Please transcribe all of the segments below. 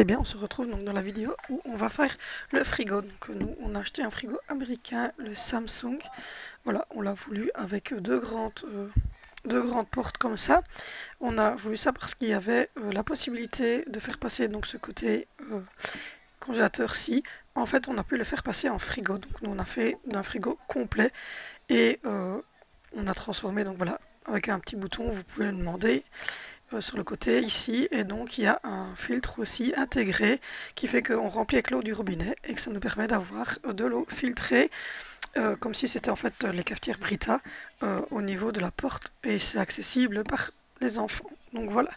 eh bien, on se retrouve donc dans la vidéo où on va faire le frigo. Donc nous, on a acheté un frigo américain, le Samsung. Voilà, on l'a voulu avec deux grandes, euh, deux grandes portes comme ça. On a voulu ça parce qu'il y avait euh, la possibilité de faire passer donc ce côté euh, congélateur-ci. En fait, on a pu le faire passer en frigo. Donc nous, on a fait d'un frigo complet et on a transformé. Donc voilà, avec un petit bouton, vous pouvez le demander. Euh, sur le côté ici et donc il y a un filtre aussi intégré qui fait qu'on remplit avec l'eau du robinet et que ça nous permet d'avoir de l'eau filtrée euh, comme si c'était en fait les cafetières Brita euh, au niveau de la porte et c'est accessible par les enfants. Donc voilà.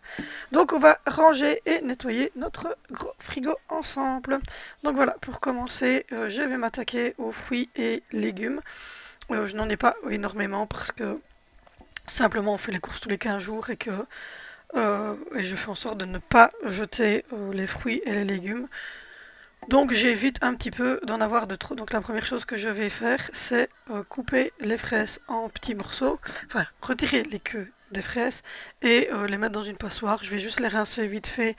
Donc on va ranger et nettoyer notre gros frigo ensemble. Donc voilà, pour commencer, je vais m'attaquer aux fruits et légumes. je n'en ai pas énormément parce que simplement on fait les courses tous les 15 jours et que euh, et je fais en sorte de ne pas jeter euh, les fruits et les légumes. Donc j'évite un petit peu d'en avoir de trop. Donc la première chose que je vais faire, c'est euh, couper les fraises en petits morceaux, enfin retirer les queues des fraises et les mettre dans une passoire. Je vais juste les rincer vite fait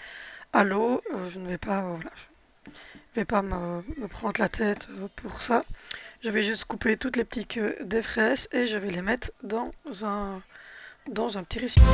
à l'eau. je ne vais pas, voilà, je vais pas me, prendre la tête pour ça. Je vais juste couper toutes les petites queues des fraises et je vais les mettre dans un dans un petit récipient.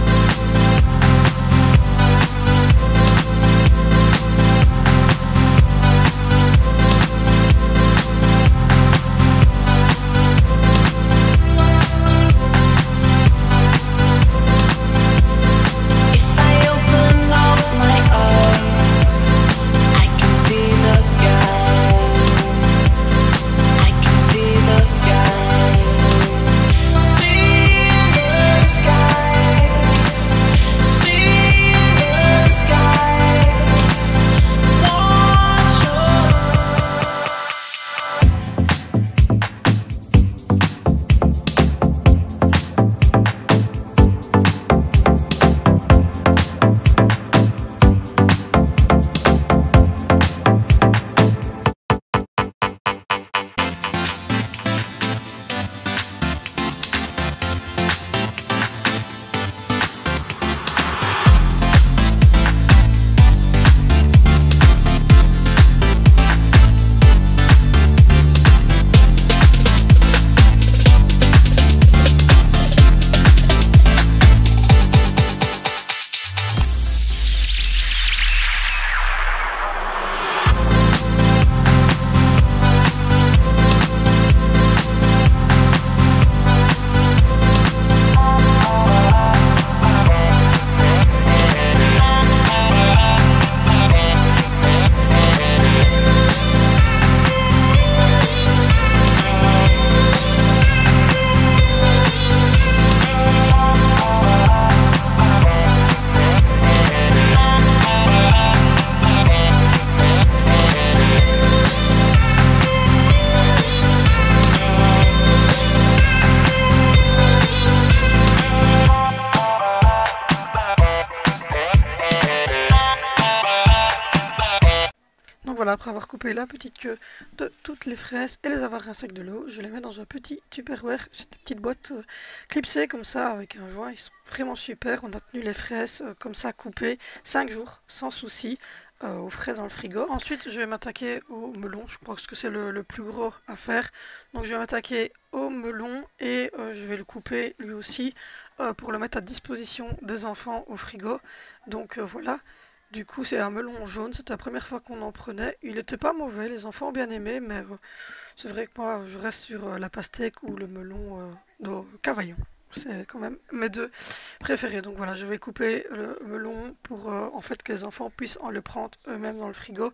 Coupé la petite queue de toutes les fraises et les avoir rincées avec de l'eau, je les mets dans un petit tupperware, cette petite boîte euh, clipsée comme ça avec un joint. Ils sont vraiment super. On a tenu les fraises euh, comme ça coupées 5 jours sans souci euh, au frais dans le frigo. Ensuite, je vais m'attaquer au melon. Je crois que c'est le, plus gros à faire. Donc, je vais m'attaquer au melon et je vais le couper lui aussi pour le mettre à disposition des enfants au frigo. Donc, voilà. Du coup, c'est un melon jaune. C'était la première fois qu'on en prenait. Il n'était pas mauvais. Les enfants ont bien aimé, mais euh, c'est vrai que moi, je reste sur euh, la pastèque ou le melon euh, de Cavaillon. C'est quand même mes deux préférés. Donc voilà, je vais couper le melon pour en fait que les enfants puissent en le prendre eux-mêmes dans le frigo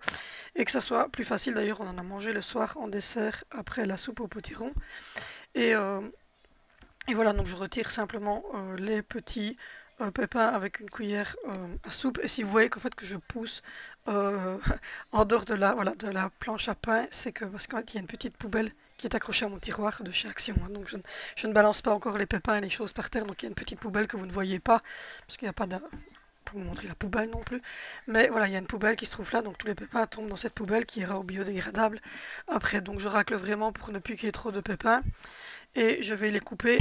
et que ça soit plus facile. D'ailleurs, on en a mangé le soir en dessert après la soupe au potiron. Et, et voilà, donc je retire simplement les petits pépin avec une cuillère euh, à soupe. Et si vous voyez qu'en fait que je pousse euh, en dehors de la, voilà, de la planche à pain, c'est que parce qu'en fait il y a une petite poubelle qui est accrochée à mon tiroir de chez Action. Hein. donc je, ne balance pas encore les pépins et les choses par terre. Donc il y a une petite poubelle que vous ne voyez pas parce qu'il n'y a pas de pour vous montrer la poubelle non plus. Mais voilà, il y a une poubelle qui se trouve là, donc tous les pépins tombent dans cette poubelle qui ira au biodégradable après. Donc je racle vraiment pour ne plus qu'il y ait trop de pépins. Et je vais les couper.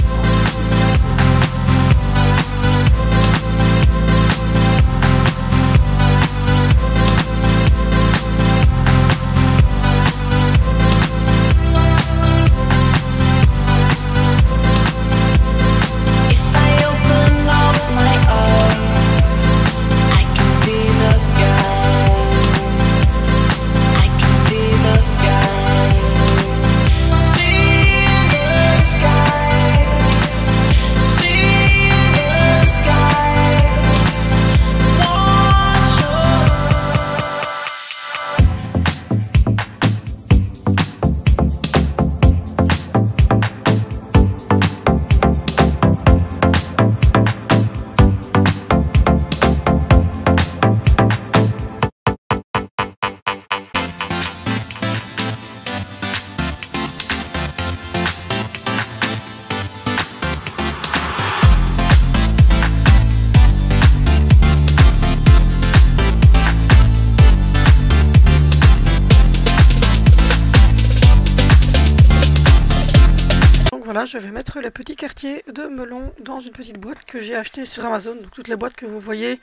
Voilà, je vais mettre les petits quartiers de melon dans une petite boîte que j'ai acheté sur Amazon. Donc toutes les boîtes que vous voyez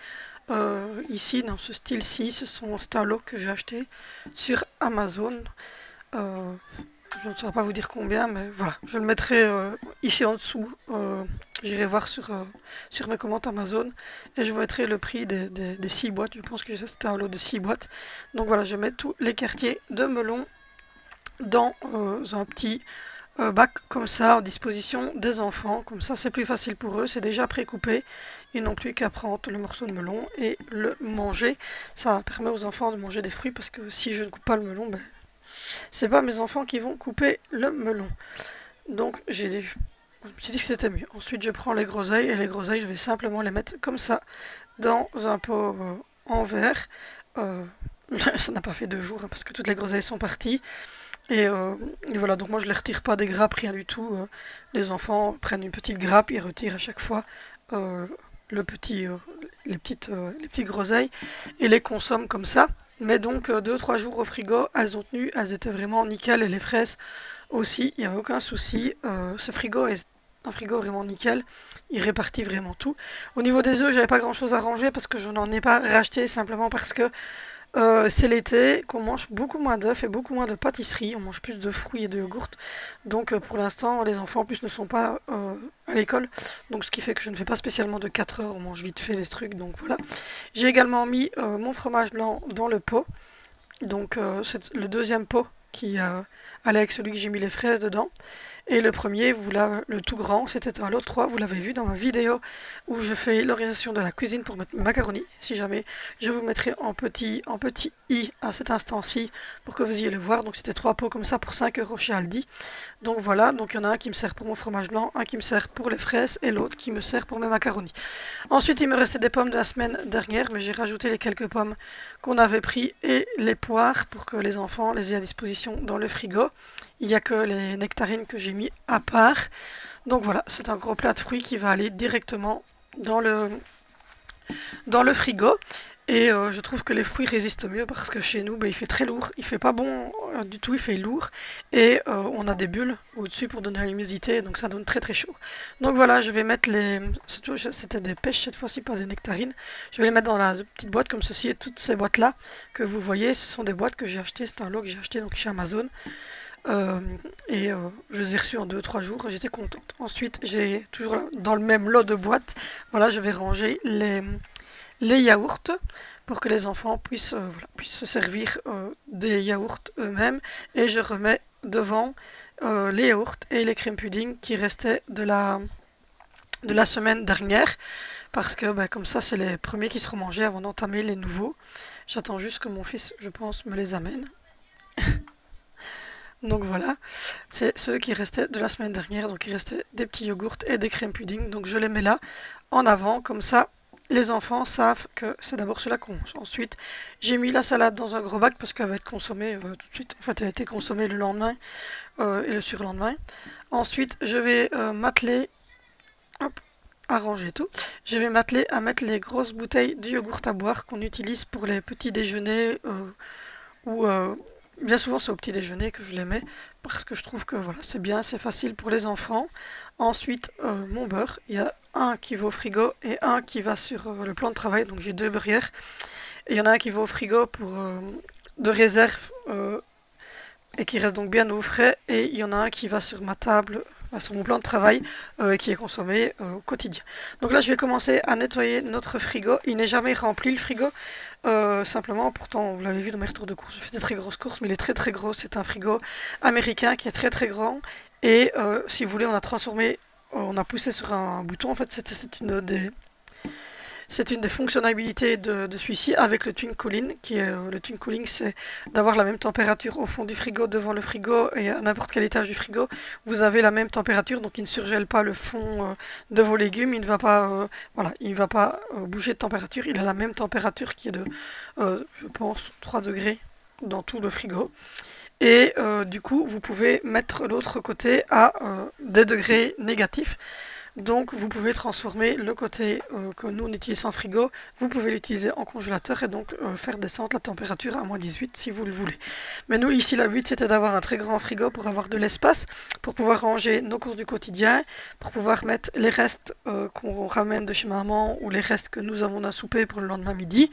euh, ici dans ce style-ci, ce sont lot que j'ai acheté sur Amazon. Euh, je ne saurais pas vous dire combien, mais voilà, je le mettrai euh, ici en dessous. J'irai voir sur, mes commandes Amazon et je vous mettrai le prix des, des, 6 boîtes. Je pense que c'était un lot de 6 boîtes. Donc voilà, je mets tous les quartiers de melon dans un petit bac comme ça en disposition des enfants. Comme ça, c'est plus facile pour eux. C'est déjà précoupé. Ils n'ont plus qu'à prendre le morceau de melon et le manger. Ça permet aux enfants de manger des fruits parce que si je ne coupe pas le melon, ben, c'est pas mes enfants qui vont couper le melon. Donc j'ai dit, je dit que c'était mieux. Ensuite, je prends les groseilles et les groseilles, je vais simplement les mettre comme ça dans un pot euh, en verre. Euh, ça n'a pas fait deux jours hein, parce que toutes les groseilles sont parties. Euh, et, voilà, donc moi je les retire pas des grappes, rien du tout. Euh. les enfants prennent une petite grappe, ils retirent à chaque fois euh, le petit, les, petites, les groseilles et les consomment comme ça. Mais donc 2-3 jours au frigo, elles ont tenu, elles étaient vraiment nickel et les fraises aussi, il n'y avait aucun souci. ce frigo est un frigo vraiment nickel, il répartit vraiment tout. Au niveau des œufs, j'avais pas grand chose à ranger parce que je n'en ai pas racheté simplement parce que euh, c'est l'été, qu'on mange beaucoup moins d'œufs et beaucoup moins de pâtisseries. On mange plus de fruits et de yogourts. Donc euh, pour l'instant, les enfants en plus ne sont pas euh, à l'école. Donc ce qui fait que je ne fais pas spécialement de 4 heures. On mange vite fait les trucs. Donc voilà. J'ai également mis mon fromage blanc dans le pot. Donc c'est le deuxième pot qui allait avec celui que j'ai mis les fraises dedans. Et le premier, le tout grand, c'était un lot 3, vous l'avez vu dans ma vidéo où je fais l'organisation de la cuisine pour mettre macaroni. Si jamais, je vous mettrai en petit, en petit i à cet instant-ci pour que vous ayez le voir. Donc c'était trois pots comme ça pour 5 euros chez Aldi. Donc voilà, donc il y en a un qui me sert pour mon fromage blanc, un qui me sert pour les fraises et l'autre qui me sert pour mes macaronis. Ensuite, il me restait des pommes de la semaine dernière, mais j'ai rajouté les quelques pommes qu'on avait pris et les poires pour que les enfants les aient à disposition dans le frigo. Il n'y a que les nectarines que j'ai à part. Donc voilà, c'est un gros plat de fruits qui va aller directement dans le, dans le frigo. Et euh, je trouve que les fruits résistent mieux parce que chez nous, ben, il fait très lourd. Il fait pas bon euh, du tout, il fait lourd. Et euh, on a des bulles au-dessus pour donner la luminosité, donc ça donne très très chaud. Donc voilà, je vais mettre les... C'était des pêches cette fois-ci, pas des nectarines. Je vais les mettre dans la petite boîte comme ceci. Et toutes ces boîtes-là que vous voyez, ce sont des boîtes que j'ai achetées. C'est un lot que j'ai acheté donc chez Amazon. Euh, et euh, je les ai reçus en 2-3 jours j'étais contente. Ensuite, j'ai toujours dans le même lot de boîtes, voilà, je vais ranger les, yaourts pour que les enfants puissent, euh, se servir des yaourts eux-mêmes. Et je remets devant les yaourts et les crèmes pudding qui restaient de la, semaine dernière. Parce que ben, comme ça, c'est les premiers qui seront mangés avant d'entamer les nouveaux. J'attends juste que mon fils, je pense, me les amène. Donc voilà, c'est ceux qui restaient de la semaine dernière. Donc il restait des petits yogourts et des crèmes pudding. Donc je les mets là en avant, comme ça les enfants savent que c'est d'abord cela qu'on mange. Ensuite, j'ai mis la salade dans un gros bac parce qu'elle va être consommée euh, tout de suite. En fait, elle a été consommée le lendemain euh, et le surlendemain. Ensuite, je vais euh, m'atteler, arranger tout. Je vais m'atteler à mettre les grosses bouteilles de yogourt à boire qu'on utilise pour les petits déjeuners ou Bien souvent, c'est au petit déjeuner que je les mets parce que je trouve que voilà, c'est bien, c'est facile pour les enfants. Ensuite, euh, mon beurre, il y a un qui va au frigo et un qui va sur euh, le plan de travail. Donc j'ai deux beurrières. Il y en a un qui va au frigo pour euh, de réserve et qui reste donc bien au frais. Et il y en a un qui va sur ma table sur mon plan de travail euh, qui est consommé euh, au quotidien. Donc là, je vais commencer à nettoyer notre frigo. Il n'est jamais rempli le frigo. Euh, simplement, pourtant, vous l'avez vu dans mes retours de course, je fais des très grosses courses, mais il est très très gros. C'est un frigo américain qui est très très grand. Et si vous voulez, on a transformé, on a poussé sur un bouton. En fait, c'est une des c'est une des fonctionnalités de, celui-ci avec le twin cooling. Euh, le twin cooling, c'est d'avoir la même température au fond du frigo, devant le frigo et à n'importe quel étage du frigo. Vous avez la même température, donc il ne surgèle pas le fond euh, de vos légumes. Il ne va pas, euh, bouger de température. Il a la même température qui est de, je pense, 3 degrés dans tout le frigo. Et du coup, vous pouvez mettre l'autre côté à des degrés négatifs. Donc vous pouvez transformer le côté euh, que nous on utilise en frigo, vous pouvez l'utiliser en congélateur et donc euh, faire descendre la température à moins 18 si vous le voulez. Mais nous ici la but c'était d'avoir un très grand frigo pour avoir de l'espace, pour pouvoir ranger nos courses du quotidien, pour pouvoir mettre les restes euh, qu'on ramène de chez maman ou les restes que nous avons d'un souper pour le lendemain midi.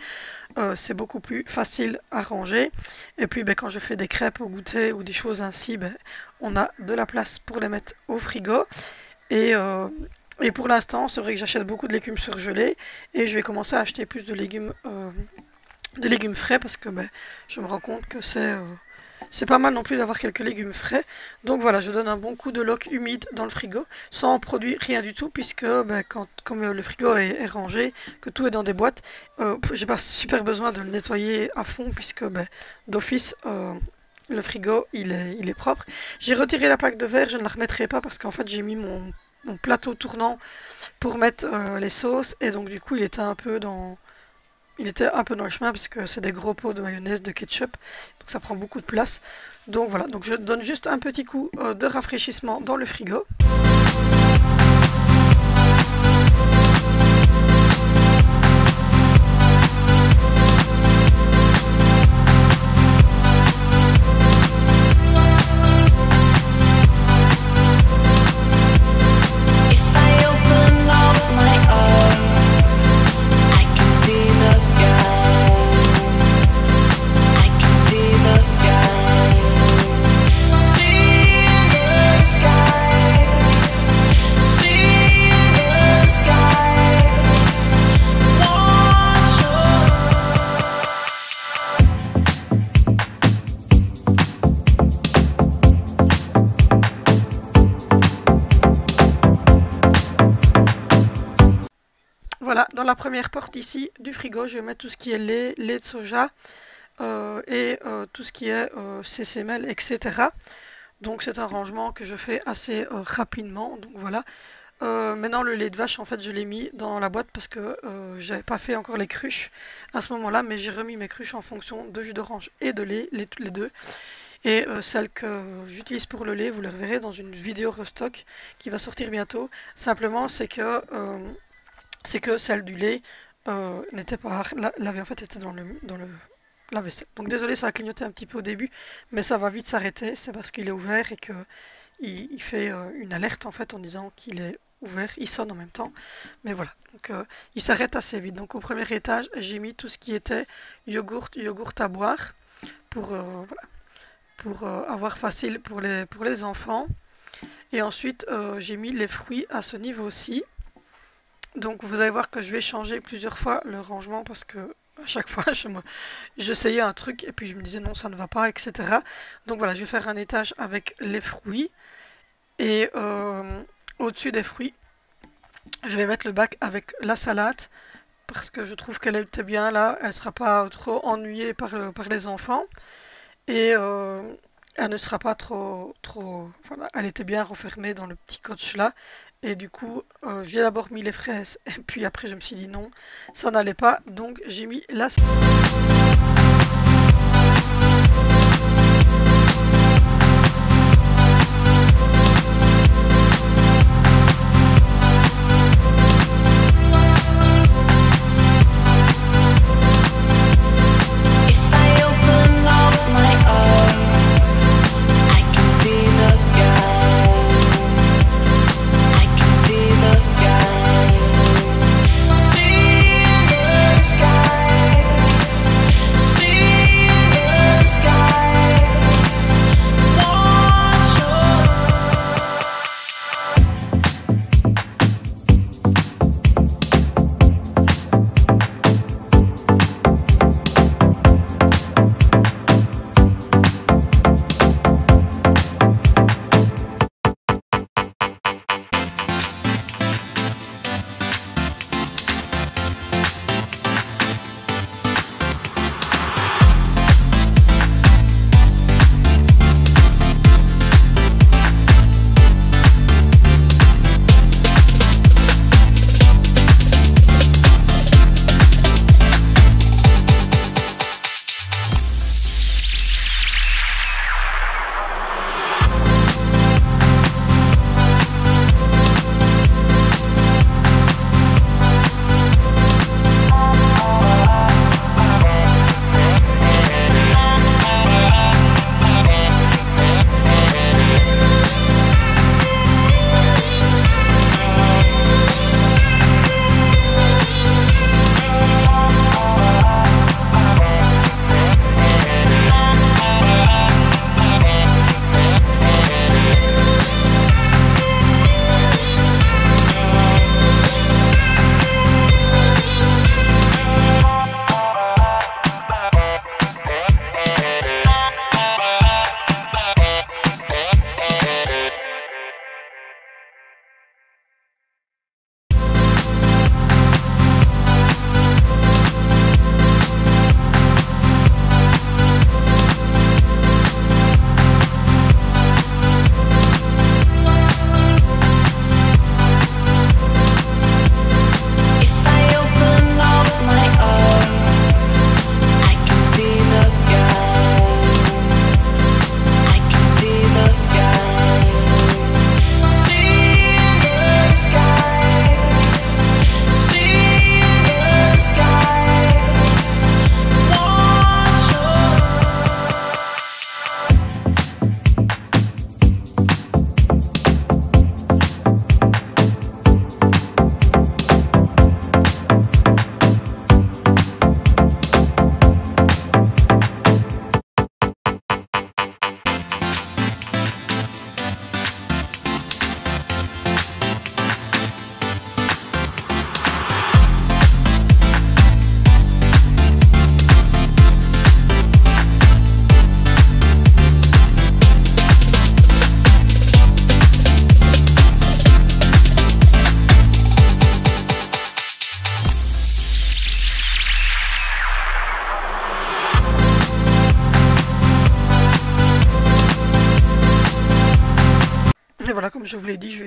c'est beaucoup plus facile à ranger. Et puis ben, quand je fais des crêpes au goûter ou des choses ainsi, ben, on a de la place pour les mettre au frigo. Et, euh, et pour l'instant, c'est vrai que j'achète beaucoup de légumes surgelés et je vais commencer à acheter plus de légumes, euh, de légumes frais parce que ben, je me rends compte que c'est euh, c'est pas mal non plus d'avoir quelques légumes frais. Donc voilà, je donne un bon coup de loc humide dans le frigo sans produire rien du tout puisque ben, quand, comme le frigo est, rangé, que tout est dans des boîtes, euh, j'ai pas super besoin de le nettoyer à fond puisque ben, d'office le frigo, il est, propre. J'ai retiré la plaque de verre, je ne la remettrai pas parce qu'en fait j'ai mis mon, plateau tournant pour mettre euh, les sauces et donc du coup il était un peu dans il était un peu dans le chemin puisque c'est des gros pots de mayonnaise, de ketchup, donc ça prend beaucoup de place. Donc voilà, donc je donne juste un petit coup euh, de rafraîchissement dans le frigo. Dans la première porte ici du frigo, je vais mettre tout ce qui est lait, lait de soja euh, et euh, tout ce qui est euh, CCML, etc. Donc c'est un rangement que je fais assez rapidement. Donc voilà. maintenant le lait de vache, en fait, je l'ai mis dans la boîte parce que j'avais pas fait encore les cruches à ce moment-là, mais j'ai remis mes cruches en fonction de jus d'orange et de lait, les, les deux. Et celle que j'utilise pour le lait, vous la verrez dans une vidéo restock qui va sortir bientôt. Simplement, c'est que c'est que celle du lait euh, n'était pas lavée, en fait était dans le, dans le la vaisselle. Donc désolé, ça a clignoté un petit peu au début, mais ça va vite s'arrêter. C'est parce qu'il est ouvert et que il, fait euh, une alerte en fait en disant qu'il est ouvert. Il sonne en même temps, mais voilà. Donc euh, il s'arrête assez vite. Donc au premier étage, j'ai mis tout ce qui était yogourt, yogourt à boire pour voilà, pour avoir facile pour les pour les enfants. Et ensuite, j'ai mis les fruits à ce niveau-ci. Donc vous allez voir que je vais changer plusieurs fois le rangement parce que à chaque fois je j'essayais un truc et puis je me disais non ça ne va pas etc. Donc voilà je vais faire un étage avec les fruits. Et euh, au-dessus des fruits je vais mettre le bac avec la salade parce que je trouve qu'elle était bien là, elle ne sera pas trop ennuyée par, les enfants. Et euh, elle ne sera pas trop trop elle était bien refermée dans le petit coach là et du coup, euh, j'ai d'abord mis les fraises, et puis après je me suis dit non, ça n'allait pas, donc j'ai mis la...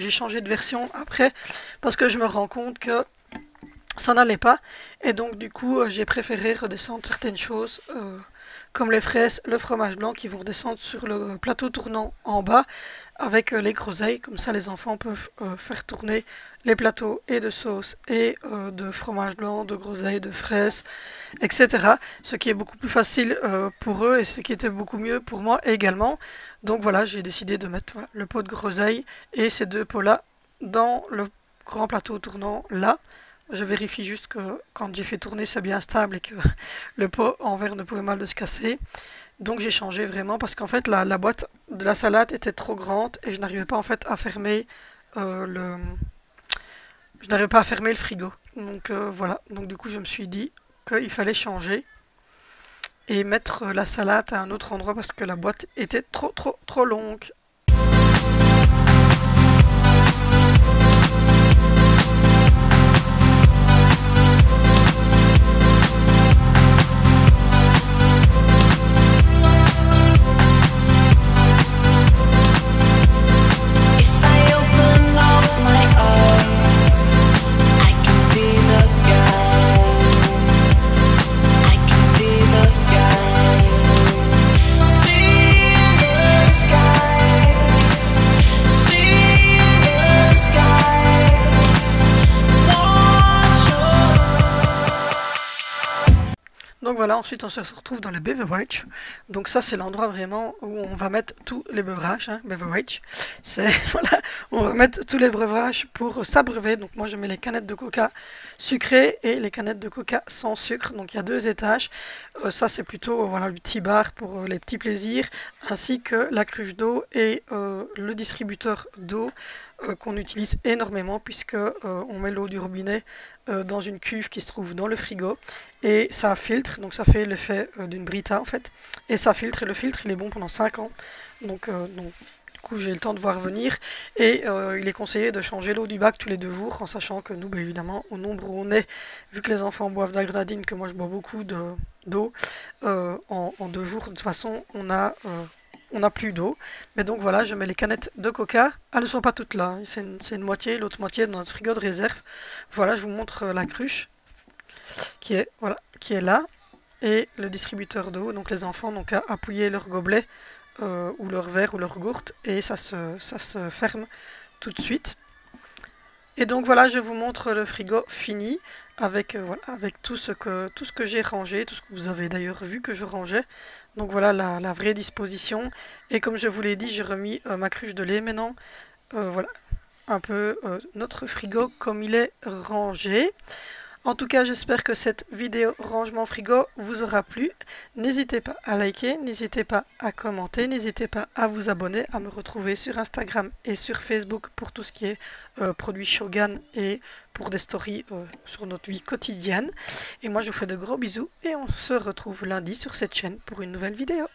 j'ai changé de version après parce que je me rends compte que ça n'allait pas. Et donc du coup, euh, j'ai préféré redescendre certaines choses euh, comme les fraises, le fromage blanc qui vont redescendre sur le plateau tournant en bas avec euh, les groseilles. Comme ça, les enfants peuvent faire tourner les plateaux et de sauce et de fromage blanc, de groseilles, de fraises, etc. Ce qui est beaucoup plus facile pour eux et ce qui était beaucoup mieux pour moi également. Donc voilà, j'ai décidé de mettre le pot de groseilles et ces deux pots-là dans le grand plateau tournant là. Je vérifie juste que quand j'ai fait tourner, c'est bien stable et que le pot en verre ne pouvait mal se casser. Donc j'ai changé vraiment parce qu'en fait la, boîte de la salade était trop grande et je n'arrivais pas en fait à fermer euh, le je n'arrivais pas à fermer le frigo. Donc euh, voilà. Donc du coup je me suis dit qu'il fallait changer et mettre la salade à un autre endroit parce que la boîte était trop trop longue. Donc voilà, ensuite on se retrouve dans le beverage. Donc ça c'est l'endroit vraiment où on va mettre tous les breuvages, hein, beverage. C'est voilà, on va mettre tous les breuvages pour s'abreuver. Donc moi je mets les canettes de coca sucrées et les canettes de coca sans sucre. Donc il y a deux étages. Euh, ça c'est plutôt voilà le petit bar pour euh, les petits plaisirs, ainsi que la cruche d'eau et euh, le distributeur d'eau qu'on utilise énormément puisque on met l'eau du robinet dans une cuve qui se trouve dans le frigo et ça filtre, donc ça fait l'effet d'une brita en fait, et ça filtre et le filtre il est bon pendant 5 ans, donc, du coup j'ai le temps de voir venir et il est conseillé de changer l'eau du bac tous les deux jours en sachant que nous bah, évidemment au nombre où on est, vu que les enfants boivent de la grenadine, que moi je bois beaucoup d'eau, en, deux jours de toute façon on a on n'a plus d'eau. Mais donc voilà, je mets les canettes de coca. Elles ne sont pas toutes là, hein. c'est une, moitié, l'autre moitié dans notre frigo de réserve. Voilà, je vous montre euh, la cruche qui est, là. Et le distributeur d'eau, donc les enfants n'ont qu'à appuyer leur gobelet euh, ou leur verre ou leur gourde et ça se, ferme tout de suite. Et donc voilà, je vous montre le frigo fini avec, euh, avec tout ce que, tout ce que j'ai rangé, tout ce que vous avez d'ailleurs vu que je rangeais. Donc voilà la, vraie disposition. Et comme je vous l'ai dit, j'ai remis euh, ma cruche de lait maintenant. Euh, voilà un peu notre frigo comme il est rangé. En tout cas, j'espère que cette vidéo rangement frigo vous aura plu. N'hésitez pas à liker, n'hésitez pas à commenter, n'hésitez pas à vous abonner, à me retrouver sur Instagram et sur Facebook pour tout ce qui est euh, produits Shogun et pour des stories euh, sur notre vie quotidienne. Et moi, je vous fais de gros bisous et on se retrouve lundi sur cette chaîne pour une nouvelle vidéo.